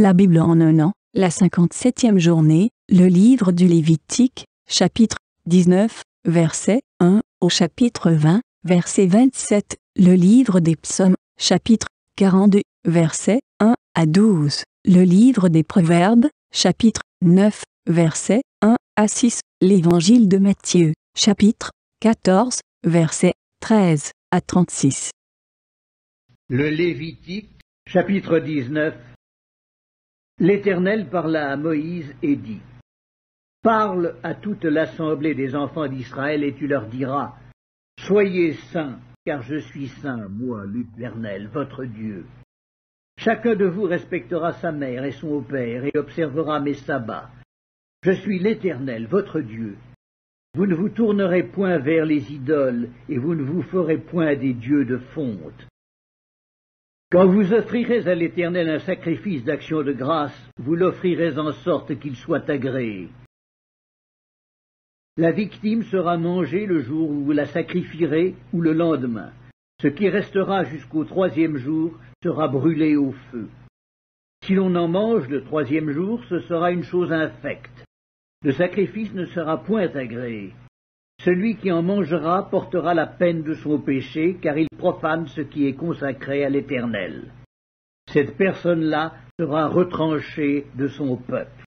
La Bible en un an, la 57e journée, le livre du Lévitique, chapitre 19, verset 1 au chapitre 20, verset 27, le livre des psaumes, chapitre 42, verset 1 à 12, le livre des proverbes, chapitre 9, verset 1 à 6, l'évangile de Matthieu, chapitre 14, verset 13 à 36. Le Lévitique, chapitre 19 L'Éternel parla à Moïse et dit Parle à toute l'assemblée des enfants d'Israël et tu leur diras Soyez saints, car je suis saint, moi, l'Éternel, votre Dieu. Chacun de vous respectera sa mère et son père et observera mes sabbats. Je suis l'Éternel, votre Dieu. Vous ne vous tournerez point vers les idoles et vous ne vous ferez point des dieux de fonte. Quand vous offrirez à l'Éternel un sacrifice d'action de grâce, vous l'offrirez en sorte qu'il soit agréé. La victime sera mangée le jour où vous la sacrifierez ou le lendemain. Ce qui restera jusqu'au troisième jour sera brûlé au feu. Si l'on en mange le troisième jour, ce sera une chose infecte. Le sacrifice ne sera point agréé. Celui qui en mangera portera la peine de son péché, car il profane ce qui est consacré à l'Éternel. Cette personne-là sera retranchée de son peuple.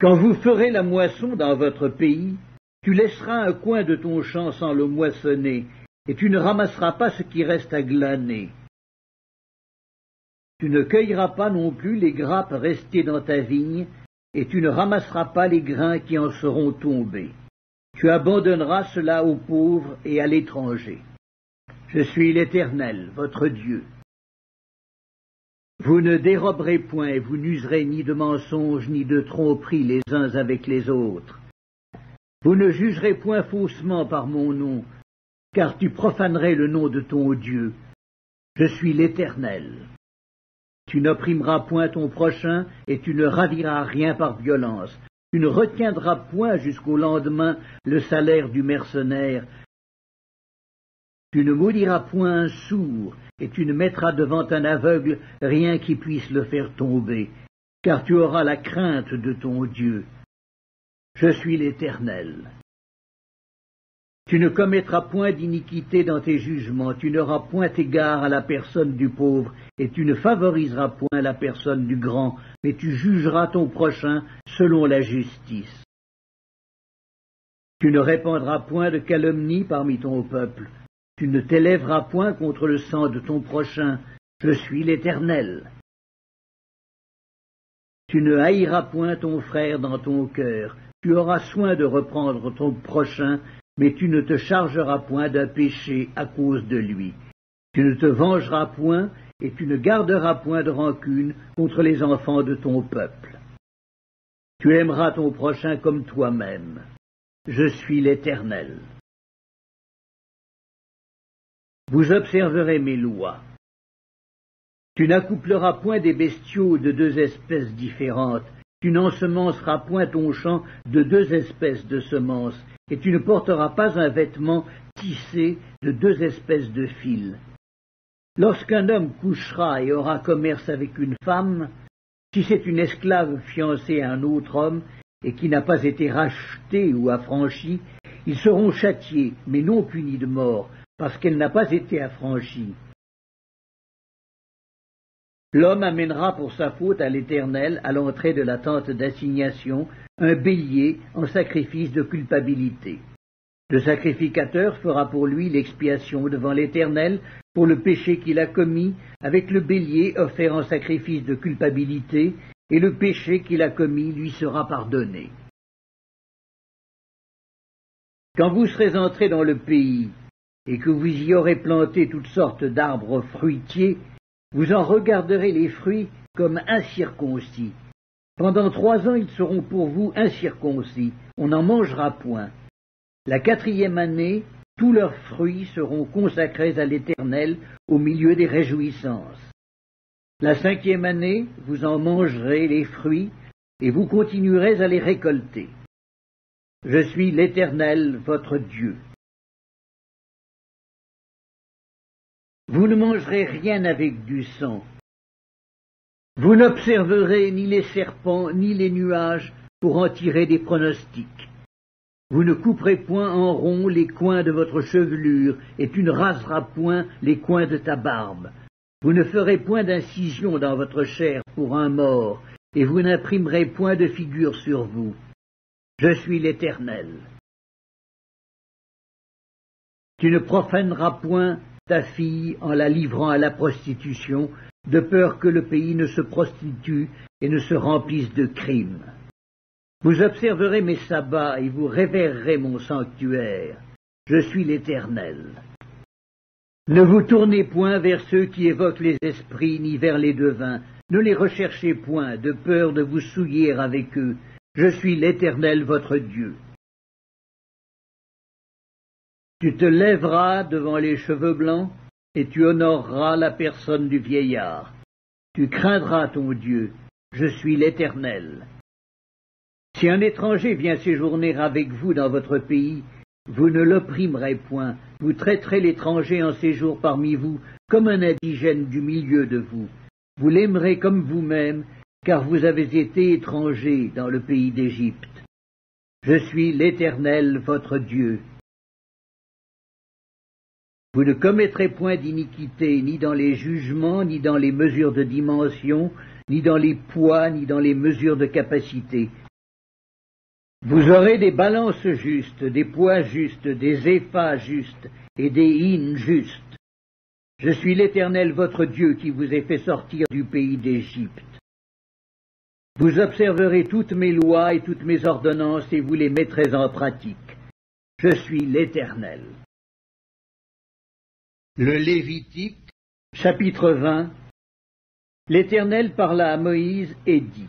Quand vous ferez la moisson dans votre pays, tu laisseras un coin de ton champ sans le moissonner, et tu ne ramasseras pas ce qui reste à glaner. Tu ne cueilleras pas non plus les grappes restées dans ta vigne, et tu ne ramasseras pas les grains qui en seront tombés. Tu abandonneras cela aux pauvres et à l'étranger. Je suis l'Éternel, votre Dieu. Vous ne déroberez point et vous n'userez ni de mensonges ni de tromperies les uns avec les autres. Vous ne jugerez point faussement par mon nom, car tu profanerais le nom de ton Dieu. Je suis l'Éternel. Tu n'opprimeras point ton prochain, et tu ne raviras rien par violence. Tu ne retiendras point jusqu'au lendemain le salaire du mercenaire. Tu ne maudiras point un sourd, et tu ne mettras devant un aveugle rien qui puisse le faire tomber, car tu auras la crainte de ton Dieu. Je suis l'Éternel. Tu ne commettras point d'iniquité dans tes jugements, tu n'auras point égard à la personne du pauvre, et tu ne favoriseras point la personne du grand, mais tu jugeras ton prochain selon la justice. Tu ne répandras point de calomnie parmi ton peuple, tu ne t'élèveras point contre le sang de ton prochain, je suis l'Éternel. Tu ne haïras point ton frère dans ton cœur, tu auras soin de reprendre ton prochain mais tu ne te chargeras point d'un péché à cause de lui. Tu ne te vengeras point, et tu ne garderas point de rancune contre les enfants de ton peuple. Tu aimeras ton prochain comme toi-même. Je suis l'Éternel. Vous observerez mes lois. Tu n'accoupleras point des bestiaux de deux espèces différentes, tu n'ensemenceras point ton champ de deux espèces de semences, et tu ne porteras pas un vêtement tissé de deux espèces de fils. Lorsqu'un homme couchera et aura commerce avec une femme, si c'est une esclave fiancée à un autre homme et qui n'a pas été rachetée ou affranchie, ils seront châtiés, mais non punis de mort, parce qu'elle n'a pas été affranchie. L'homme amènera pour sa faute à l'Éternel, à l'entrée de la tente d'assignation, un bélier en sacrifice de culpabilité. Le sacrificateur fera pour lui l'expiation devant l'Éternel pour le péché qu'il a commis, avec le bélier offert en sacrifice de culpabilité, et le péché qu'il a commis lui sera pardonné. Quand vous serez entrés dans le pays, et que vous y aurez planté toutes sortes d'arbres fruitiers, vous en regarderez les fruits comme incirconcis. Pendant trois ans ils seront pour vous incirconcis, on n'en mangera point. La quatrième année, tous leurs fruits seront consacrés à l'Éternel au milieu des réjouissances. La cinquième année, vous en mangerez les fruits, et vous continuerez à les récolter. Je suis l'Éternel, votre Dieu. Vous ne mangerez rien avec du sang. Vous n'observerez ni les serpents ni les nuages pour en tirer des pronostics. Vous ne couperez point en rond les coins de votre chevelure, et tu ne raseras point les coins de ta barbe. Vous ne ferez point d'incision dans votre chair pour un mort, et vous n'imprimerez point de figure sur vous. Je suis l'Éternel. Tu ne profaneras point ta fille en la livrant à la prostitution, de peur que le pays ne se prostitue et ne se remplisse de crimes. Vous observerez mes sabbats et vous révérerez mon sanctuaire. Je suis l'Éternel. Ne vous tournez point vers ceux qui évoquent les esprits, ni vers les devins. Ne les recherchez point, de peur de vous souiller avec eux. Je suis l'Éternel votre Dieu. Tu te lèveras devant les cheveux blancs, et tu honoreras la personne du vieillard. Tu craindras ton Dieu. Je suis l'Éternel. Si un étranger vient séjourner avec vous dans votre pays, vous ne l'opprimerez point, vous traiterez l'étranger en séjour parmi vous comme un indigène du milieu de vous. Vous l'aimerez comme vous-même, car vous avez été étranger dans le pays d'Égypte. Je suis l'Éternel votre Dieu. Vous ne commettrez point d'iniquité ni dans les jugements, ni dans les mesures de dimension, ni dans les poids, ni dans les mesures de capacité. Vous aurez des balances justes, des poids justes, des épha justes et des hymnes justes. Je suis l'Éternel votre Dieu qui vous ai fait sortir du pays d'Égypte. Vous observerez toutes mes lois et toutes mes ordonnances et vous les mettrez en pratique. Je suis l'Éternel. Le Lévitique, chapitre 20 L'Éternel parla à Moïse et dit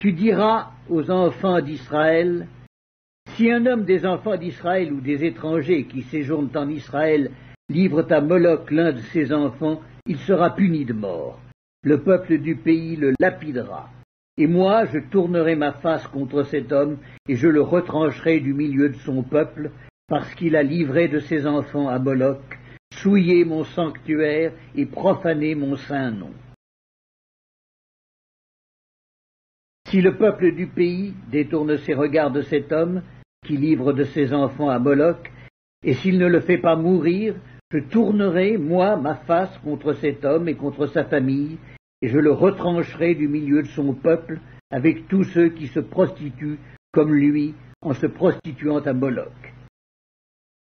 tu diras aux enfants d'Israël, si un homme des enfants d'Israël ou des étrangers qui séjournent en Israël livre à Moloch l'un de ses enfants, il sera puni de mort. Le peuple du pays le lapidera. Et moi, je tournerai ma face contre cet homme, et je le retrancherai du milieu de son peuple, parce qu'il a livré de ses enfants à Moloch, souillé mon sanctuaire et profané mon saint nom. Si le peuple du pays détourne ses regards de cet homme, qui livre de ses enfants à Moloch, et s'il ne le fait pas mourir, je tournerai, moi, ma face contre cet homme et contre sa famille, et je le retrancherai du milieu de son peuple, avec tous ceux qui se prostituent comme lui en se prostituant à Moloch.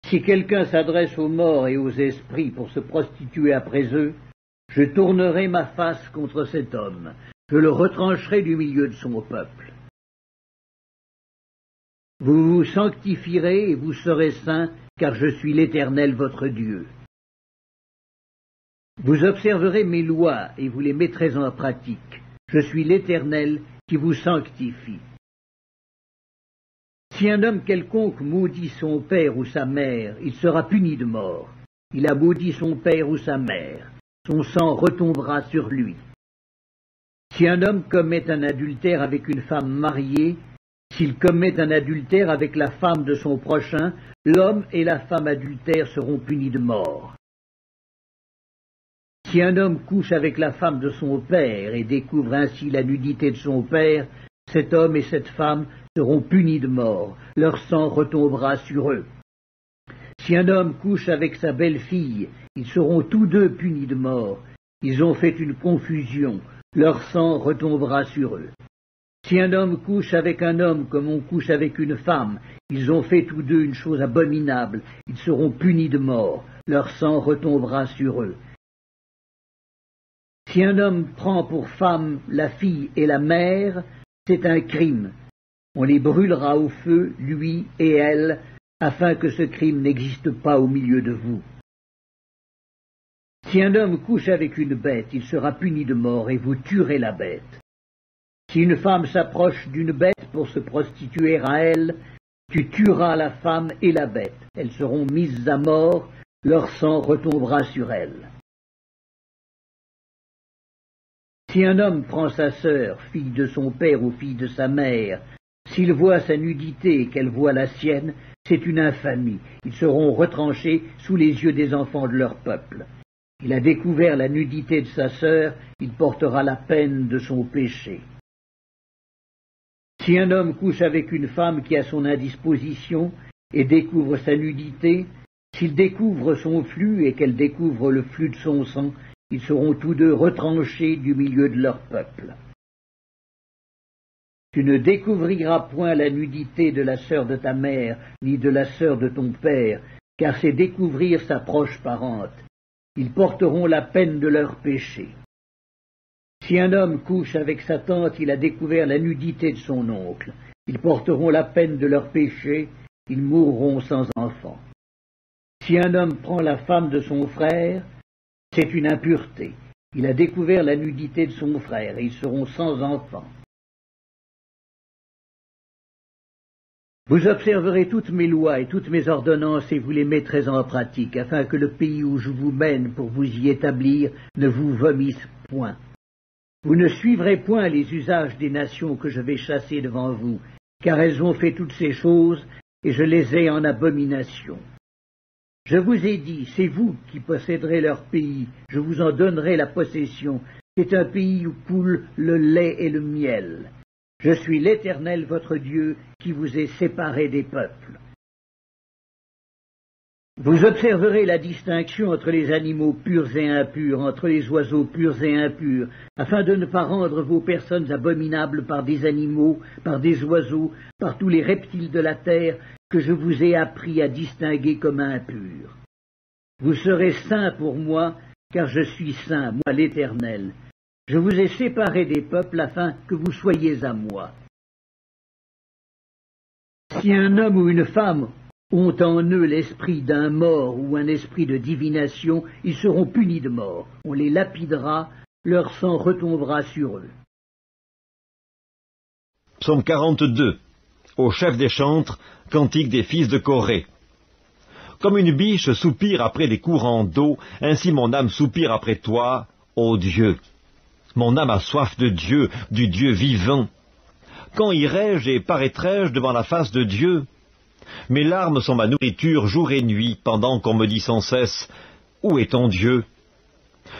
Si quelqu'un s'adresse aux morts et aux esprits pour se prostituer après eux, je tournerai ma face contre cet homme, je le retrancherai du milieu de son peuple. Vous vous sanctifierez et vous serez saints, car je suis l'Éternel votre Dieu. Vous observerez mes lois et vous les mettrez en pratique. Je suis l'Éternel qui vous sanctifie. Si un homme quelconque maudit son père ou sa mère, il sera puni de mort. Il a maudit son père ou sa mère. Son sang retombera sur lui. Si un homme commet un adultère avec une femme mariée, s'il commet un adultère avec la femme de son prochain, l'homme et la femme adultère seront punis de mort. Si un homme couche avec la femme de son père et découvre ainsi la nudité de son père, cet homme et cette femme seront punis de mort, leur sang retombera sur eux. Si un homme couche avec sa belle-fille, ils seront tous deux punis de mort. Ils ont fait une confusion, leur sang retombera sur eux. Si un homme couche avec un homme comme on couche avec une femme, ils ont fait tous deux une chose abominable, ils seront punis de mort, leur sang retombera sur eux. Si un homme prend pour femme la fille et la mère, c'est un crime. On les brûlera au feu, lui et elle, afin que ce crime n'existe pas au milieu de vous. Si un homme couche avec une bête, il sera puni de mort et vous tuerez la bête. Si une femme s'approche d'une bête pour se prostituer à elle, tu tueras la femme et la bête. Elles seront mises à mort, leur sang retombera sur elles. Si un homme prend sa sœur, fille de son père ou fille de sa mère, s'il voit sa nudité et qu'elle voit la sienne, c'est une infamie. Ils seront retranchés sous les yeux des enfants de leur peuple. Il a découvert la nudité de sa sœur, il portera la peine de son péché. Si un homme couche avec une femme qui a son indisposition et découvre sa nudité, s'il découvre son flux et qu'elle découvre le flux de son sang, ils seront tous deux retranchés du milieu de leur peuple. Tu ne découvriras point la nudité de la sœur de ta mère, ni de la sœur de ton père, car c'est découvrir sa proche parente. Ils porteront la peine de leur péché. Si un homme couche avec sa tante, il a découvert la nudité de son oncle. Ils porteront la peine de leur péché, ils mourront sans enfant. Si un homme prend la femme de son frère, c'est une impureté. Il a découvert la nudité de son frère, et ils seront sans enfant. Vous observerez toutes mes lois et toutes mes ordonnances et vous les mettrez en pratique, afin que le pays où je vous mène pour vous y établir ne vous vomisse point. Vous ne suivrez point les usages des nations que je vais chasser devant vous, car elles ont fait toutes ces choses, et je les ai en abomination. Je vous ai dit, c'est vous qui posséderez leur pays, je vous en donnerai la possession. C'est un pays où coule le lait et le miel. Je suis l'Éternel votre Dieu qui vous ai séparé des peuples. Vous observerez la distinction entre les animaux purs et impurs, entre les oiseaux purs et impurs, afin de ne pas rendre vos personnes abominables par des animaux, par des oiseaux, par tous les reptiles de la terre que je vous ai appris à distinguer comme impurs. Vous serez saints pour moi, car je suis saint, moi l'Éternel. Je vous ai séparés des peuples afin que vous soyez à moi. Si un homme ou une femme ont en eux l'esprit d'un mort ou un esprit de divination, ils seront punis de mort. On les lapidera, leur sang retombera sur eux. Psaume 42. Au chef des chantres, cantique des fils de Corée. Comme une biche soupire après des courants d'eau, ainsi mon âme soupire après toi, ô Dieu. Mon âme a soif de Dieu, du Dieu vivant. Quand irai-je et paraîtrai-je devant la face de Dieu? Mes larmes sont ma nourriture jour et nuit, pendant qu'on me dit sans cesse Où est ton Dieu?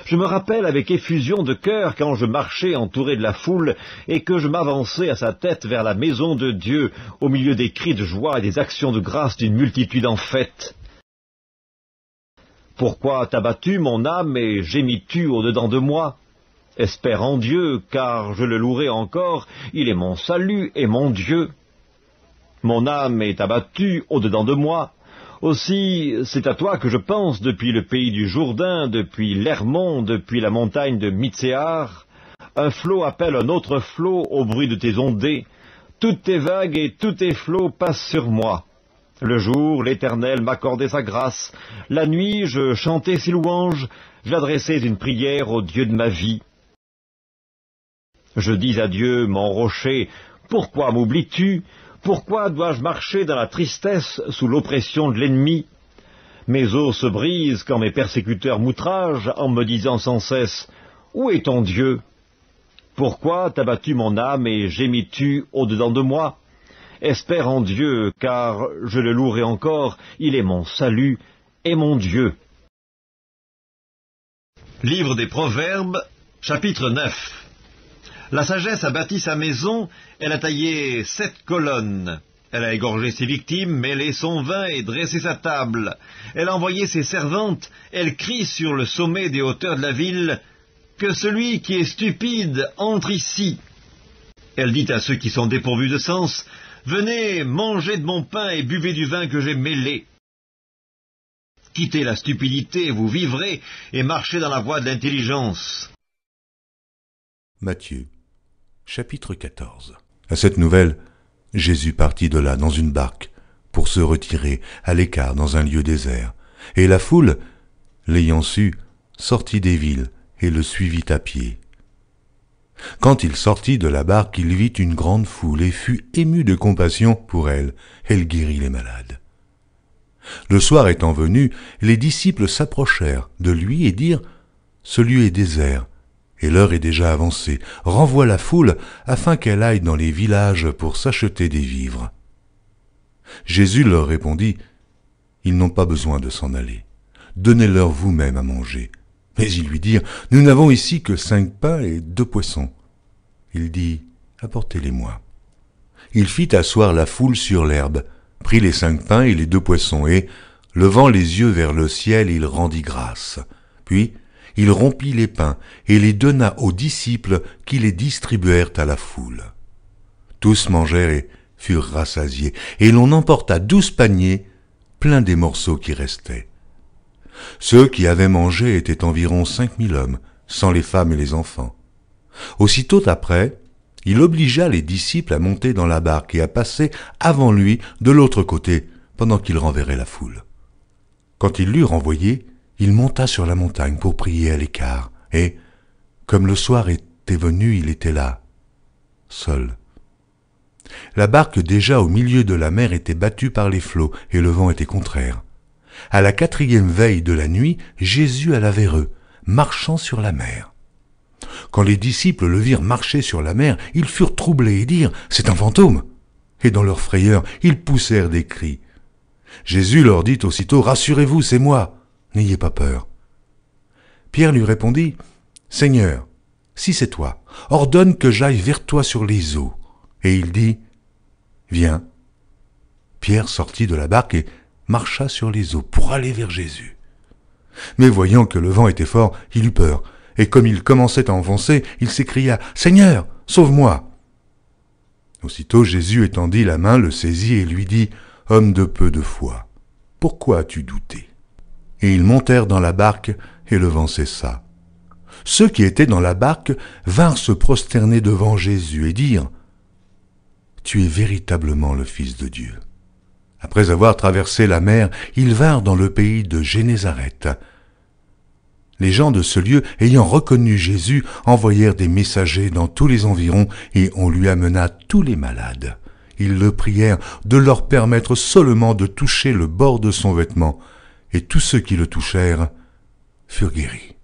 Je me rappelle avec effusion de cœur quand je marchais entouré de la foule et que je m'avançais à sa tête vers la maison de Dieu au milieu des cris de joie et des actions de grâce d'une multitude en fête. Pourquoi t'as battu mon âme et gémis-tu au-dedans de moi? Espère en Dieu, car je le louerai encore, il est mon salut et mon Dieu. Mon âme est abattue au-dedans de moi. Aussi, c'est à toi que je pense depuis le pays du Jourdain, depuis l'Hermon, depuis la montagne de Mitséar. Un flot appelle un autre flot au bruit de tes ondées. Toutes tes vagues et tous tes flots passent sur moi. Le jour, l'Éternel m'accordait sa grâce. La nuit, je chantais ses louanges. J'adressais une prière au Dieu de ma vie. Je dis à Dieu, mon rocher, pourquoi m'oublies-tu? Pourquoi dois-je marcher dans la tristesse sous l'oppression de l'ennemi? Mes os se brisent quand mes persécuteurs m'outragent en me disant sans cesse, Où est ton Dieu? Pourquoi t'as battu mon âme et gémis-tu au-dedans de moi? Espère en Dieu, car je le louerai encore, il est mon salut et mon Dieu. Livre des Proverbes, chapitre 9 la sagesse a bâti sa maison, elle a taillé sept colonnes. Elle a égorgé ses victimes, mêlé son vin et dressé sa table. Elle a envoyé ses servantes, elle crie sur le sommet des hauteurs de la ville, Que celui qui est stupide entre ici. Elle dit à ceux qui sont dépourvus de sens, Venez, mangez de mon pain et buvez du vin que j'ai mêlé. Quittez la stupidité, vous vivrez, et marchez dans la voie de l'intelligence. Matthieu Chapitre 14 À cette nouvelle, Jésus partit de là dans une barque pour se retirer à l'écart dans un lieu désert, et la foule, l'ayant su, sortit des villes et le suivit à pied. Quand il sortit de la barque, il vit une grande foule et fut ému de compassion pour elle. Elle guérit les malades. Le soir étant venu, les disciples s'approchèrent de lui et dirent Ce lieu est désert, et l'heure est déjà avancée. Renvoie la foule afin qu'elle aille dans les villages pour s'acheter des vivres. Jésus leur répondit, Ils n'ont pas besoin de s'en aller. Donnez-leur vous-même à manger. Mais ils lui dirent, Nous n'avons ici que cinq pains et deux poissons. Il dit, Apportez-les-moi. Il fit asseoir la foule sur l'herbe, prit les cinq pains et les deux poissons, et, levant les yeux vers le ciel, il rendit grâce. Puis, il rompit les pains et les donna aux disciples qui les distribuèrent à la foule. Tous mangèrent et furent rassasiés, et l'on emporta douze paniers pleins des morceaux qui restaient. Ceux qui avaient mangé étaient environ cinq mille hommes, sans les femmes et les enfants. Aussitôt après, il obligea les disciples à monter dans la barque et à passer avant lui de l'autre côté, pendant qu'il renverrait la foule. Quand il l'eut renvoyé, il monta sur la montagne pour prier à l'écart, et, comme le soir était venu, il était là, seul. La barque déjà au milieu de la mer était battue par les flots, et le vent était contraire. À la quatrième veille de la nuit, Jésus alla vers eux, marchant sur la mer. Quand les disciples le virent marcher sur la mer, ils furent troublés et dirent C'est un fantôme. Et dans leur frayeur, ils poussèrent des cris. Jésus leur dit aussitôt Rassurez-vous, c'est moi. N'ayez pas peur. Pierre lui répondit, Seigneur, si c'est toi, ordonne que j'aille vers toi sur les eaux. Et il dit, Viens. Pierre sortit de la barque et marcha sur les eaux pour aller vers Jésus. Mais voyant que le vent était fort, il eut peur, et comme il commençait à enfoncer, il s'écria, Seigneur, sauve-moi. Aussitôt Jésus étendit la main, le saisit et lui dit, Homme de peu de foi, pourquoi as-tu douté? Et ils montèrent dans la barque, et le vent cessa. Ceux qui étaient dans la barque vinrent se prosterner devant Jésus et dirent Tu es véritablement le Fils de Dieu. Après avoir traversé la mer, ils vinrent dans le pays de Génézareth. Les gens de ce lieu, ayant reconnu Jésus, envoyèrent des messagers dans tous les environs, et on lui amena tous les malades. Ils le prièrent de leur permettre seulement de toucher le bord de son vêtement, et tous ceux qui le touchèrent furent guéris.